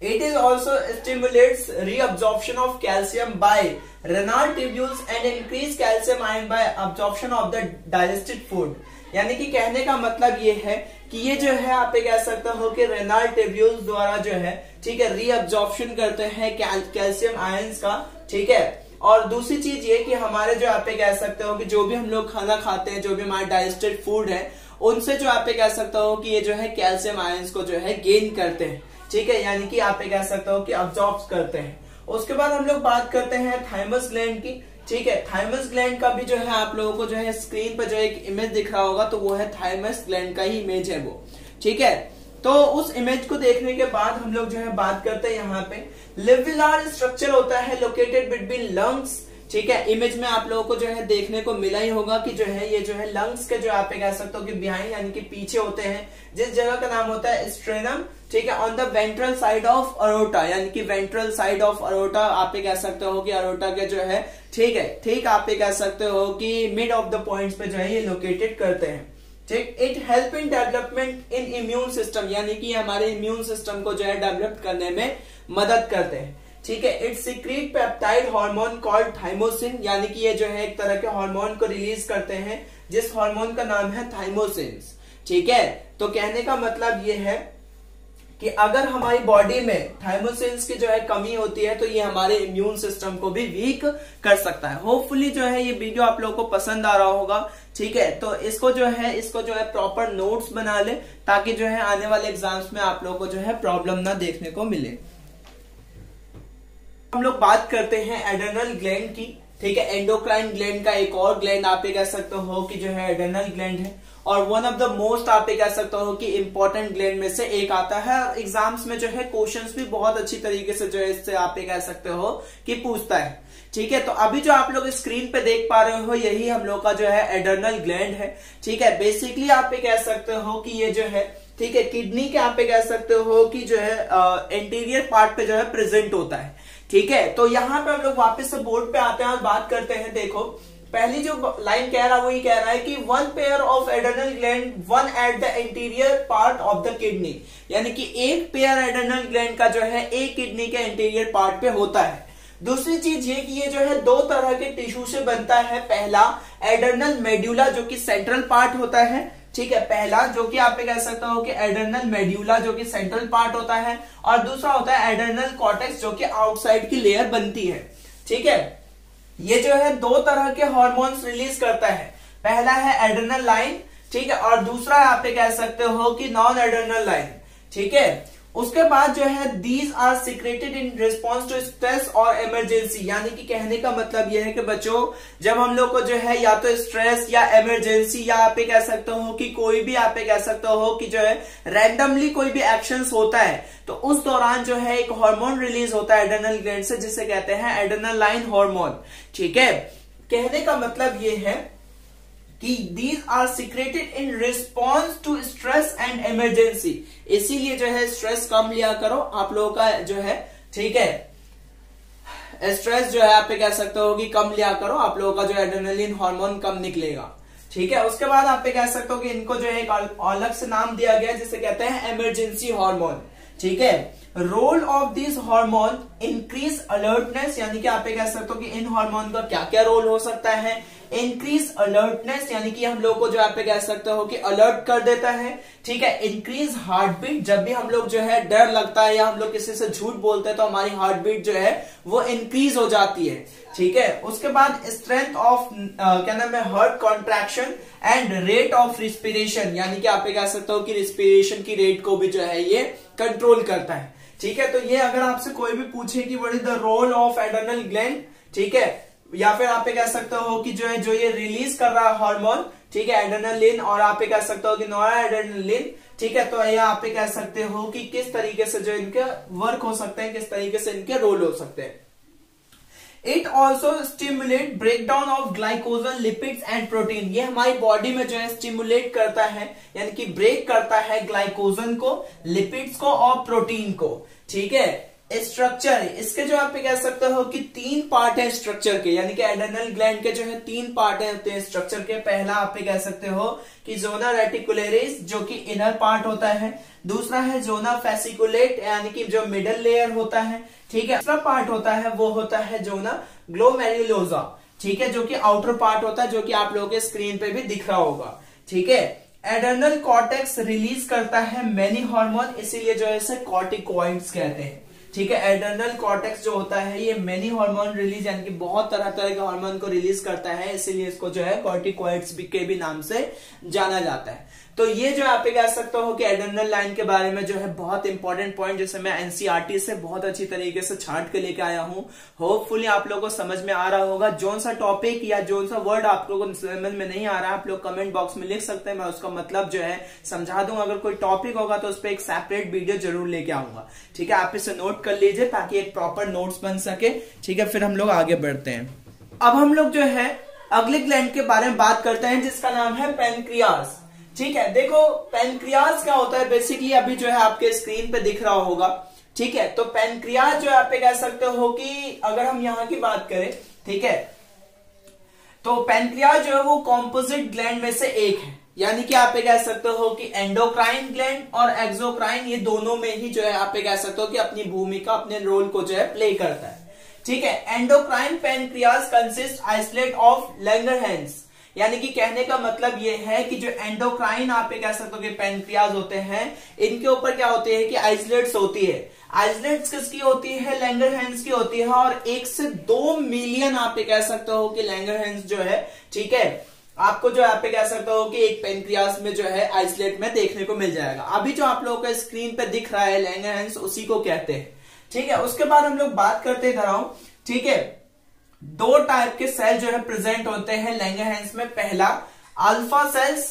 It is also stimulates reabsorption of calcium by renal tubules and increase calcium ion by absorption of the digested food. यानी कि कहने का मतलब ये है कि ये जो है, आप कह सकते हो कि रेनाल टेब्यूल्स द्वारा जो है, ठीक है रीअब्जॉर्प्शन करते हैं कैल्शियम आयंस का, ठीक है और दूसरी चीज़ ये कि हमारे जो आप कह सकते हो कि जो भी हम लोग खाना खाते हैं, जो भी हमारे डाइजेस्टेड फ़ूड है, उनसे जो आप कह सकते हो कि ये जो है कैल्शियम आयंस को जो है गेन करते हैं ठीक है? यानी कि आप कह सकते हो कि अब्जॉर्ब करते हैं। उसके बाद हम लोग बात करते हैं थाइमस ग्लैंड की। ठीक है? थाइमस ग्लैंड का भी जो है, आप लोगों को जो है स्क्रीन पर जो एक इमेज दिख रहा होगा तो वो है थाइमस ग्लैंड का ही इमेज है वो। ठीक है? तो उस इमेज को देखने के बाद हम लोग जो है बात करते हैं यहाँ पे। लिविलार स्ट्रक्चर होता है लोकेटेड बिटवीन लंग्स ठीक है? इमेज में आप लोगों को जो है देखने को मिला ही होगा कि जो है ये जो है लंग्स के जो आप कह सकते हो कि बिहाइंड यानी कि पीछे होते हैं। जिस जगह का नाम होता है स्ट्रेनम ठीक है? On the ventral side of aorta यानी कि वेंट्रल साइड ऑफ़ अरोटा आप कह सकते हो कि अरोटा के जो है, ठीक है? ठीक आप कह सकते हो कि मिड ऑफ़ द पॉइंट्स पे जो है ये लोकेटेड करते हैं। ठीक? It help in development in immune system यानी कि हमारे इम्यून सिस्टम को जो है डेवलप करने में मदद करते हैं। ठीक है? It secrete peptide hormone called thymosin यानी कि ये जो है एक तरह के हार्मोन को रिलीज़ करते हैं, जिस हार्मोन का नाम है थाइमोसिन ठीक है? तो कहने का मतलब ये है कि अगर हमारी बॉडी में थाइमोसिन्स की जो है कमी होती है तो ये हमारे इम्यून सिस्टम को भी वीक कर सकता है। होपफुली जो है ये वीडियो आप लोगों को पसंद आ रहा होगा। ठीक है? तो इसको जो है, इसको जो है प्रॉपर नोट्स बना ले, ताकि जो है आने वाले एग्ज़ाम्स में आप लोगों को जो है प्रॉब्लम ना देखने को मिले। हम लोग बात करते हैं एडर्नल ग्लैंड की, ठीक है? एंडोक्राइन ग्लैंड का एक और ग्लैंड आप ये कह सकते हो कि जो है एडर्नल ग्लैंड है। और वन ऑफ़ द मोस्ट आप ये कह सकते हो कि इंपॉर्टेंट ग्लैंड में से एक आता है। और एग्ज़ाम्स में जो है क्वेश्चंस भी बहुत अच्छी तरीके से जो है इससे आप ये कह सकते हो कि पूछता है। ठीक है? तो अभी जो आप लोग स्क्रीन पे देख पा रहे हो, यही हम लोग का जो है एडर्नल ग्लैंड है। ठीक है? बेसिकली आप ये कह सकते हो कि ये जो है, ठीक है? किडनी के आप कह सकते हो कि जो है इंटीरियर पार्ट पे जो है प्रेजेंट होता है। ठीक है? तो यहाँ पे हम लोग वापस से बोर्ड पे आते हैं और बात करते हैं, देखो। पहली जो लाइन कह रहा है वो ये कह रहा है कि one pair of adrenal gland one at the interior part of the kidney यानी कि एक पेयर एडर्नल ग्लैंड का जो है, एक किडनी के इंटीरियर पार्ट पे होता है। दूसरी चीज़ ये कि ये जो है, दो तरह के टिश्यू से बनता है। पहला एडर्नल मेड्यूला जो कि सेंट्रल पार्ट होता है ठीक है, पहला जो कि आप कह सकते हो कि एडर्नल मेड्यूला जो कि सेंट्रल पार्ट होता है, और दूसरा होता है एडर्नल कॉटेक्स जो कि आउटसाइड की लेयर बनती है। ठीक है? ये जो है दो तरह के हॉर्मोन्स रिलीज़ करता है। पहला है एडर्नल लाइन ठीक है, और दूसरा आप कह सकते हो कि नॉन एडर्नल लाइन ठीक है? उसके बाद जो है these are secreted in response to stress और इमरजेंसी यानी कि कहने का मतलब यह है कि बच्चों, जब हम लोग को जो है या तो स्ट्रेस या इमरजेंसी या आप कह सकते हो कि कोई भी, आप कह सकते हो कि जो है रैंडमली कोई भी एक्शन होता है तो उस दौरान जो है एक हार्मोन रिलीज़ होता है एडर्नल ग्लैंड से, जिसे कहते हैं एडर्नल लाइन हार्मोन ठीक है? कहने का मतलब ये है कि these are secreted in response to stress and emergency इसीलिए जो है स्ट्रेस कम लिया करो। आप लोगों का जो है, ठीक है? स्ट्रेस जो है, आप कह सकते हो कि कम लिया करो। आप लोगों का जो एड्रेनलिन हार्मोन कम निकलेगा। ठीक है? उसके बाद आप कह सकते हो कि इनको जो है एक अलग से नाम दिया गया जिसे कहते हैं इमरजेंसी हार्मोन ठीक है? Role of this hormone increase alertness यानी कि आप कह सकते हो कि इन हार्मोन का क्या क्या रोल हो सकता है? इंक्रीज अलर्टनेस यानी कि हम लोग को जो आप कह सकते हो कि अलर्ट कर देता है, ठीक है? इंक्रीज हार्ट बीट जब भी हम लोग जो है डर लगता है या हम लोग किसी से झूठ बोलते हैं तो हमारी हार्ट बीट जो है, वो इंक्रीज हो जाती है, ठीक है? उसके बाद स्ट्रेंथ ऑफ़ क्या नाम है heart contraction and rate of respiration यानी कि आप कह सकते हो कि रिस्पिरेशन की रेट को भी जो है ये कंट्रोल करता है, ठीक है? तो ये अगर आपसे कोई भी पूछे कि what is the role of adrenal gland ठीक है? या फिर आप कह सकते हो कि जो है, जो ये रिलीज़ कर रहा है हार्मोन ठीक है एड्रेनलिन और आप कह सकते हो कि नोरा एड्रेनलिन ठीक है तो यह आप कह सकते हो कि किस तरीके से जो इनके वर्क हो सकते हैं, किस तरीके से इनके रोल हो सकते हैं। It also stimulate break down of glycogen lipids and protein ये हमारी बॉडी में जो है स्टिमुलेट करता है, यानी कि ब्रेक करता है ग्लाइकोजन को लिपिड्स को और प्रोटीन को, ठीक है। स्ट्रक्चर इसके जो आप कह सकते हो कि तीन पार्ट है स्ट्रक्चर के, यानी कि एडर्नल ग्लैंड के जो है तीन पार्ट है होते हैं स्ट्रक्चर के। पहला आप कह सकते हो कि जोना रेटिकुलरिस जो कि इनर पार्ट होता है। दूसरा है जोना फेसिकुलेट यानी कि जो मिडल लेयर होता है। ठीक है? दूसरा पार्ट होता है, वो होता है जोना ग्लोमेरुलोजा ठीक है? जो कि आउटर पार्ट होता है, जो कि आप लोगों के स्क्रीन पे भी दिख रहा होगा। ठीक है? एडर्नल कॉटेक्स रिलीज़ करता है मेनी हार्मोन इसीलिए जो है कॉर्टिकॉइड्स कहते हैं। ठीक है एडर्नल कॉर्टेक्स जो होता है, ये मेनी हार्मोन रिलीज़ यानी कि बहुत तरह तरह के हार्मोन को रिलीज़ करता है, इसीलिए इसको जो है कॉर्टिकॉइड्स के भी नाम से जाना जाता है। तो ये जो आप कह सकते हो कि एडर्नल लाइन के बारे में जो है बहुत इंपॉर्टेंट पॉइंट जैसे मैं एनसीआरटी से बहुत अच्छी तरीके से छांट के लेके आया हूँ। होपफुली आप लोगों को समझ में आ रहा होगा जो सा टॉपिक या जो सा वर्ड आप लोगों को समझ में नहीं आ रहा, आप लोग कमेंट बॉक्स में लिख सकते हैं, मैं उसका मतलब जो है समझा दूँगा अगर कोई टॉपिक होगा तो उस पर एक सेपरेट वीडियो ज़रूर लेके आऊँगा। ठीक है, आप इसे नोट कर लीजिए ताकि एक प्रॉपर नोट्स बन सके। ठीक है, फिर हम लोग आगे बढ़ते हैं। अब हम लोग जो है अगले ग्लैंड के बारे में बात करते हैं, जिसका नाम है पेनक्रियास ठीक है, देखो पेनक्रियाज क्या होता है? बेसिकली अभी जो है आपके स्क्रीन पे दिख रहा होगा। ठीक है तो पेनक्रियाज जो आप कह सकते हो कि अगर हम यहाँ की बात करें, ठीक है तो पेनक्रियाज जो है वो कॉम्पोजिट ग्लैंड में से एक है। यानी कि आप कह सकते हो कि एंडोक्राइन ग्लैंड और एक्सोक्राइन ये दोनों में ही जो है आप कह सकते हो कि अपनी भूमिका, अपने रोल को जो है प्ले करता है। ठीक है endocrine pancreas consist isolate of Langerhans यानी कि कहने का मतलब ये है कि जो एंडोक्राइन आप कह सकते हो कि पेनक्रियाज होते हैं, इनके ऊपर क्या होते हैं कि आइसलेट्स होती है। आइसलेट्स किसकी होती है? लैंगर हैंड्स की होती है और एक से दो मिलियन आप कह सकते हो कि लैंगर हैंड्स जो है, ठीक है? आपको जो आप कह सकते हो कि एक पेनक्रियाज में जो है आइसोलेट में देखने को मिल जाएगा। अभी जो आप लोगों का स्क्रीन पे दिख रहा है लैंगर हैंड्स उसी को कहते हैं। ठीक है, उसके बाद हम लोग बात करते हैं ठीक है दो टाइप के सेल जो है प्रेजेंट होते हैं लैंगरहैंस में। पहला अल्फ़ा सेल्स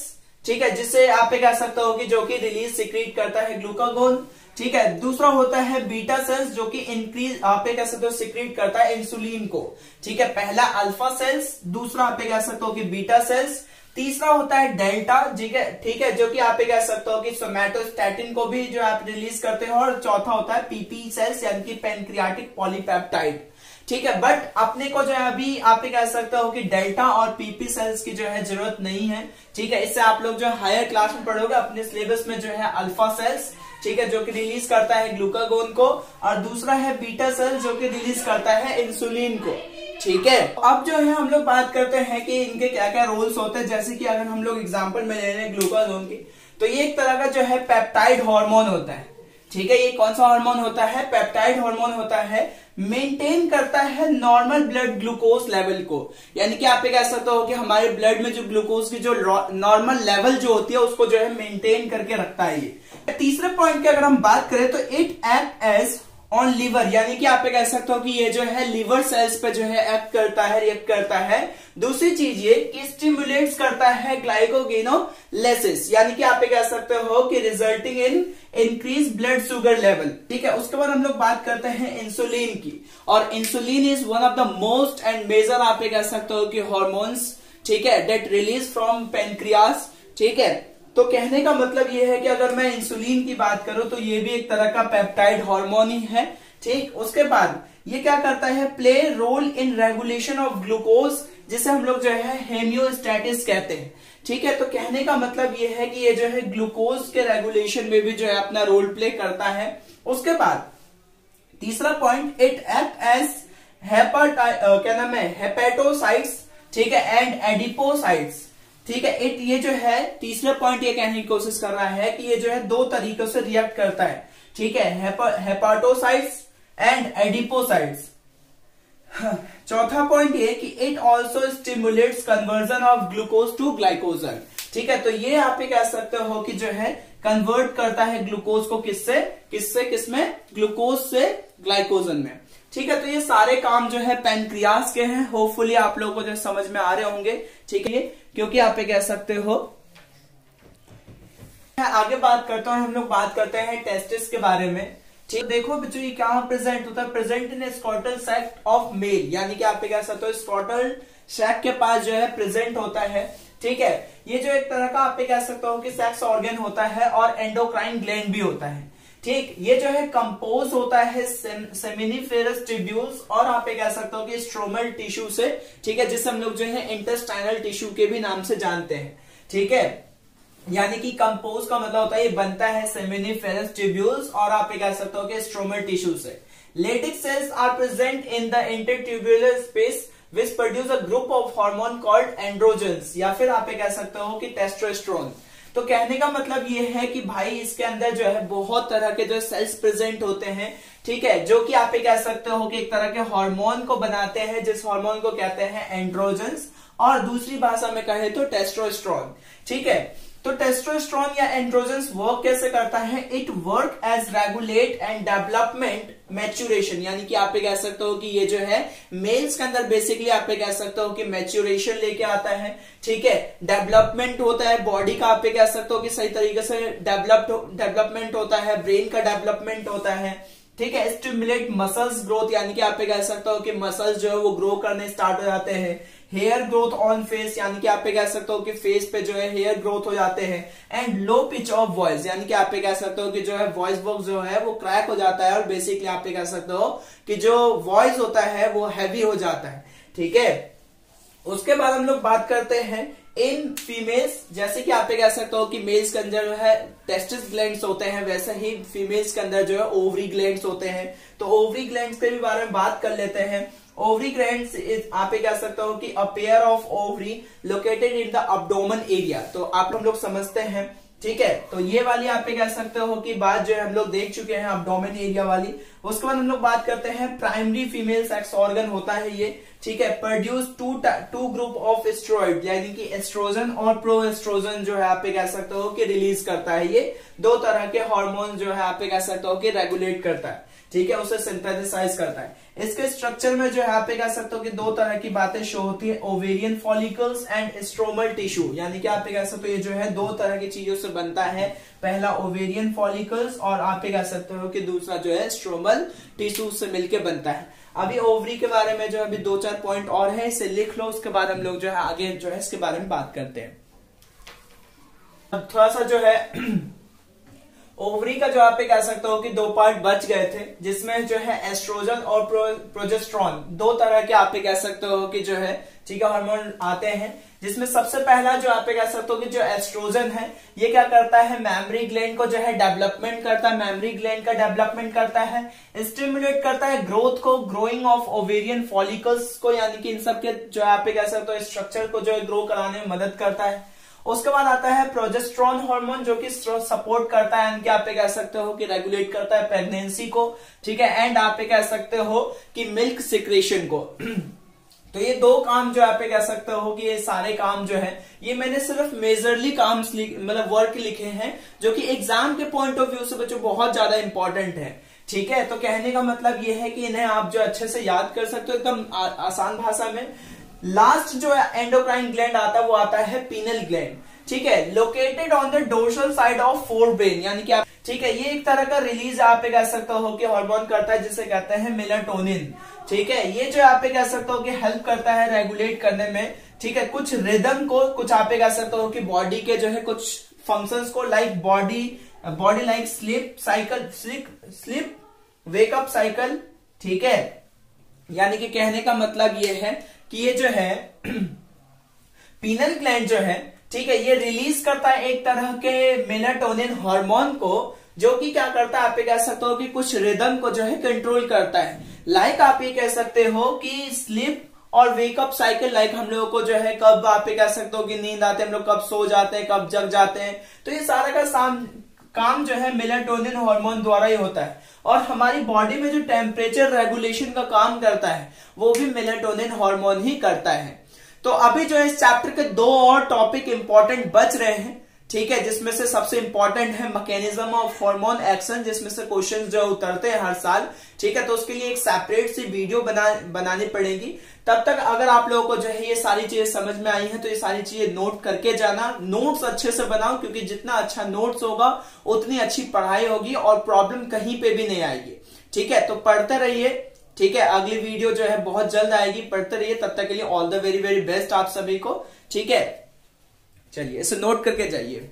ठीक है, जिसे आप कह सकते हो कि जो कि रिलीज़ सिक्रीट करता है ग्लूकागोन ठीक है। दूसरा होता है बीटा सेल्स जो कि इंक्रीज आप कह सकते हो सिक्रीट करता है इंसुलिन को, ठीक है। पहला अल्फ़ा सेल्स दूसरा आप कह सकते हो कि बीटा सेल्स तीसरा होता है डेल्टा ठीक है ठीक है, जो कि आप कह सकते हो कि सोमैटोस्टैटिन को भी जो आप रिलीज़ करते हो, और चौथा होता है पीपी सेल्स यानी कि पेनक्रियाटिक पॉलीपेप्टाइड ठीक है बट अपने को जो है अभी आप कह सकते हो कि डेल्टा और पीपी सेल्स की जो है ज़रूरत नहीं है। ठीक है, इससे आप लोग जो हायर क्लास में पढ़ोगे, अपने सिलेबस में जो है अल्फ़ा सेल्स ठीक है, जो कि रिलीज़ करता है ग्लूकागोन को, और दूसरा है बीटा सेल जो कि रिलीज़ करता है इंसुलिन को। ठीक है, अब जो है हम लोग बात करते हैं कि इनके क्या क्या रोल्स होते हैं। जैसे कि अगर हम लोग एग्ज़ाम्पल में ले रहे हैं ग्लूकागोन की तो ये एक तरह का जो है पेप्टाइड हार्मोन होता है। ठीक है, ये कौन सा हार्मोन होता है? पेप्टाइड हार्मोन होता है। मेंटेन करता है नॉर्मल ब्लड ग्लूकोज लेवल को। यानी कि आप कह सकते हो कि हमारे ब्लड में जो ग्लूकोज की जो नॉर्मल लेवल जो होती है, उसको जो है मेंटेन करके रखता है ये। तीसरे पॉइंट की अगर हम बात करें तो it act as on liver यानी कि आप कह सकते हो कि ये जो है लीवर सेल्स पे जो है एक्ट करता है रिएक्ट करता है। दूसरी चीज़ ये कि करता है ग्लाइकोगेनोलेसिस यानी कि आप कह सकते हो कि resulting in increase blood sugar level ठीक है? उसके बाद हम लोग बात करते हैं इंसुलिन की। और insulin is one of the most and major आप कह सकते हो कि हॉर्मोन्स ठीक है डेट रिलीज़ फ्रॉम पेनक्रियास ठीक है? तो कहने का मतलब यह है कि अगर मैं इंसुलिन की बात करूँ तो ये भी एक तरह का पेप्टाइड हार्मोन ही है, ठीक? उसके बाद, ये क्या करता है? Play role in regulation of glucose जिसे हम लोग जो है हेमियोस्टेटिस कहते हैं, ठीक है? तो कहने का मतलब ये है कि ये जो है ग्लूकोज के रेगुलेशन में भी जो है, अपना रोल प्ले करता है। उसके बाद, तीसरा पॉइंट इट एक्ट एज हेपाटाइ क्या नाम है? हेपेटोसाइट्स ठीक है? एंड एडिपोसाइट्स ठीक है? इट ये जो है, तीसरा पॉइंट ये कहने की कोशिश कर रहा है कि ये जो है दो तरीकों से रिएक्ट करता है। ठीक है? हेपाटोसाइट्स एंड एडिपोसाइट्स चौथा पॉइंट ये कि it also stimulates conversion of glucose to glycogen ठीक है? तो ये आप ये कह सकते हो कि जो है कन्वर्ट करता है ग्लूकोज को किससे? किससे, किसमें? ग्लूकोज से ग्लाइकोजन में। ठीक है? तो ये सारे काम जो है पेनक्रियास के हैं। होपफुली आप लोगों को जो समझ में आ रहे होंगे। ठीक है? क्योंकि आप कह सकते हो। आगे बात करता हूँ, हम लोग बात करते हैं टेस्टिस के बारे में। ठीक तो देखो बच्चों, ये क्या प्रेजेंट होता है? Present in scrotal sac of male यानी कि आप कह सकते हो स्कॉटल शैक के पास जो है प्रेजेंट होता है। ठीक है, ये जो एक तरह का आप कह सकते हो कि सेक्स ऑर्गेन होता है और एंडोक्राइन ग्लैंड भी होता है। ठीक, ये जो है कंपोज होता है सेमिनिफेरस ट्रिब्यूल्स और आप कह सकते हो कि स्ट्रोमल टिश्यू से, ठीक है, जिसे हम लोग जो है इंटेस्टाइनल टिश्यू के भी नाम से जानते हैं, ठीक है? यानी कि कंपोज का मतलब होता है, ये बनता है सेमिनिफेरस ट्रिब्यूल्स और आप कह सकते हो कि स्ट्रोमल टिश्यू से। Leydig cells are present in the intertubular space which produce a group of hormone called androgens या फिर आप कह सकते हो कि टेस्टोस्टेरोन तो कहने का मतलब ये है कि भाई इसके अंदर जो है बहुत तरह के जो सेल्स प्रेजेंट होते हैं, ठीक है, जो कि आप कह सकते हो कि एक तरह के हार्मोन को बनाते हैं, जिस हार्मोन को कहते हैं एंड्रोजन्स और दूसरी भाषा में कहे तो टेस्ट्रोस्ट्रॉन ठीक है? तो टेस्टोस्ट्रॉन या एंड्रोजन्स वर्क कैसे करता है? It work as regulate and development maturation यानी कि आप कह सकते हो कि ये जो है मेल्स के अंदर बेसिकली आप कह सकते हो कि मैच्यूरेशन लेके आता है, ठीक है? डेवलपमेंट होता है बॉडी का आप कह सकते हो कि सही तरीके से डेवलप्ड डेवलपमेंट होता है ब्रेन का डेवलपमेंट होता है, ठीक है? स्टिमुलेट मसल्स ग्रोथ यानी कि आप कह सकते हो कि मसल्स जो है वो ग्रो करने स्टार्ट हो जाते हैं। हेयर ग्रोथ ऑन फेस यानी कि आप कह सकते हो कि फेस पे जो है हेयर ग्रोथ हो जाते हैं and low pitch of voice यानी कि आप कह सकते हो कि जो है वॉइस बॉक्स जो है वो क्रैक हो जाता है, और बेसिकली आप कह सकते हो कि जो वॉइस होता है वो हैवी हो जाता है, ठीक है? उसके बाद हम लोग बात करते हैं इन फीमेल्स जैसे कि आप कह सकते हो कि मेल्स के अंदर जो है टेस्टिस ग्लैंड्स होते हैं, वैसे ही फीमेल्स के अंदर जो है ओवरी ग्लैंड्स होते हैं। तो ओवरी ग्लैंड्स के भी बारे में बात कर लेते हैं। ओवरी ग्लैंड्स आप कह सकते हो कि a pair of ovary located in the abdomen area तो आप हम लोग समझते हैं, ठीक है? तो ये वाली आप कह सकते हो कि बात जो है हम लोग देख चुके हैं अबडोमेन एरिया वाली। उसके बाद हम लोग बात करते हैं प्राइमरी फीमेल सेक्स ऑर्गन होता है ये, ठीक है? Produce two two group of steroid यानी कि एस्ट्रोजन और प्रो एस्ट्रोजन जो है आप कह सकते हो कि रिलीज़ करता है ये। दो तरह के हार्मोन जो है आप कह सकते हो कि रेगुलेट करता है, ठीक है? उसे सिंथेसाइज करता है। इसके स्ट्रक्चर में जो है, आप कह सकते हो कि दो तरह की बातें शो होती है ovarian follicles and stromal tissue यानी कि आप कह सकते हो ये जो है, दो तरह की चीज़ों से बनता है। पहला ओवेरियन फॉलिकल्स और आप कह सकते हो कि दूसरा जो है स्ट्रोमल टिश्यू से मिलकर बनता है। अभी ओवरी के बारे में जो अभी दो चार पॉइंट और है, इसे लिख लो, उसके बाद हम लोग जो है, आगे जो है, इसके बारे में बात करते हैं। अब थोड़ा सा जो है ओवरी का जो आप कह सकते हो कि दो पार्ट बच गए थे जिसमें जो है एस्ट्रोजन और प्रो, प्रोजेस्ट्रॉन दो तरह के आप कह सकते हो कि जो है ठीक है हार्मोन आते हैं जिसमें सबसे पहला जो आप कह सकते हो कि जो एस्ट्रोजन है ये क्या करता है मेमरी ग्लैंड को जो है डेवलपमेंट करता है मेमरी ग्लैंड का डेवलपमेंट करता है स्टिमुलेट करता है ग्रोथ को ग्रोइंग ऑफ़ ओवेरियन फॉलिकल्स को यानी कि इन सब के जो आप कह सकते हो स्ट्रक्चर को जो है ग्रो कराने में मदद करता है। उसके बाद आता है प्रोजेस्ट्रॉन हार्मोन जो कि सपोर्ट करता है कि आप कह सकते हो कि रेगुलेट करता है प्रेगनेंसी को, ठीक है? एंड आप कह सकते हो कि मिल्क सिक्रेशन को। <clears throat> तो ये दो काम जो आप कह सकते हो कि ये सारे काम जो है, ये मैंने सिर्फ़ मेजरली काम मतलब वर्क लिखे हैं, जो कि एग्ज़ाम के पॉइंट ऑफ़ व्यू से बच्चों बहुत ज़्यादा इंपॉर्टेंट है, ठीक है? तो कहने का मतलब ये है कि इन्हें आप जो अच्छे से याद कर सकते हो, एकदम आसान भाषा में। लास्ट जो एंडोक्राइन ग्लैंड आता है, वो आता है पीनल ग्लैंड ठीक है? Located on the dorsal side of forebrain यानी कि आप ठीक है? ये एक तरह का रिलीज़ आप कह सकते हो कि हार्मोन करता है, जिसे कहते हैं मिलाटोनिन ठीक है? ये जो आप कह सकते हो कि हेल्प करता है रेगुलेट करने में. ठीक है? कुछ रिदम को कुछ आप कह सकते हो कि बॉडी के जो है कुछ फ़ंक्शंस को like body body like sleep cycle sleep sleep wake up cycle ठीक है? यानी कि कहने का मतलब ये है कि ये जो है <clears throat> पीनल ग्लैंड जो है, ठीक है, ये रिलीज़ करता है एक तरह के मेलाटोनिन हार्मोन को, जो कि क्या करता है, आप ये कह सकते हो कि कुछ रिदम को जो है कंट्रोल करता है। लाइक आप ये कह सकते हो कि स्लीप और वेकअप साइकिल लाइक हम लोगों को जो है कब आप ये कह सकते हो कि नींद आते हैं, हम लोग कब सो जाते हैं, कब जग जाते हैं। तो ये सारा का साम काम जो है मेलाटोनिन हार्मोन द्वारा ही होता है। और हमारी बॉडी में जो टेम्परेचर रेगुलेशन का काम करता है, वो भी मेलाटोनिन हार्मोन ही करता है। तो अभी जो है इस चैप्टर के दो और टॉपिक इंपॉर्टेंट बच रहे हैं। ठीक है, जिसमें से सबसे इंपॉर्टेंट है मैकेनिज्म ऑफ़ हार्मोन एक्शन जिसमें से क्वेश्चन जो उतरते हैं हर साल, ठीक है तो उसके लिए एक सेपरेट सी वीडियो बना, बनानी पड़ेगी। तब तक अगर आप लोगों को जो है ये सारी चीज़ें समझ में आई हैं तो ये सारी चीज़ें नोट करके जाना। नोट्स अच्छे से बनाओ, क्योंकि जितना अच्छा नोट्स होगा, उतनी अच्छी पढ़ाई होगी और प्रॉब्लम कहीं पे भी नहीं आएगी। ठीक है तो पढ़ते रहिए। ठीक है, अगली वीडियो जो है बहुत जल्द आएगी, पढ़ते रहिए। तब तक के लिए all the very very best आप सभी को। ठीक है चलिए इसे नोट करके जाइए।